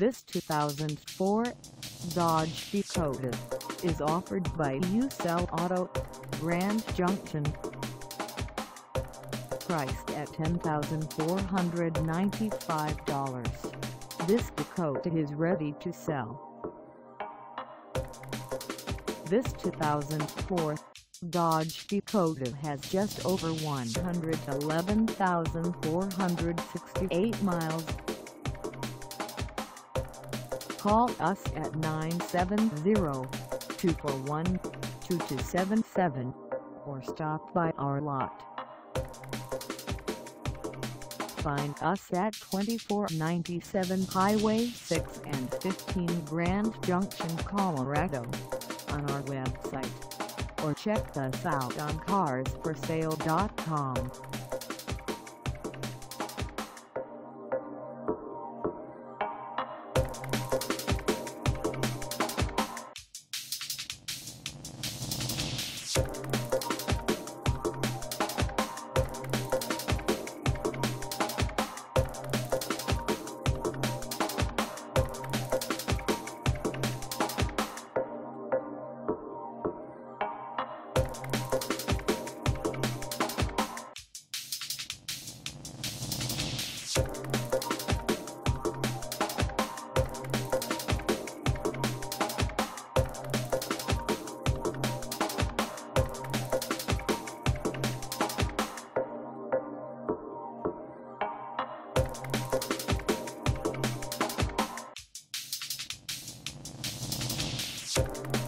This 2004 Dodge Dakota is offered by You Sell Auto, Grand Junction. Priced at $10,495, this Dakota is ready to sell. This 2004 Dodge Dakota has just over 111,468 miles. Call us at 970-241-2277 or stop by our lot. Find us at 2497 Highway 6 and 15 Grand Junction, Colorado on our website or check us out on carsforsale.com. Thank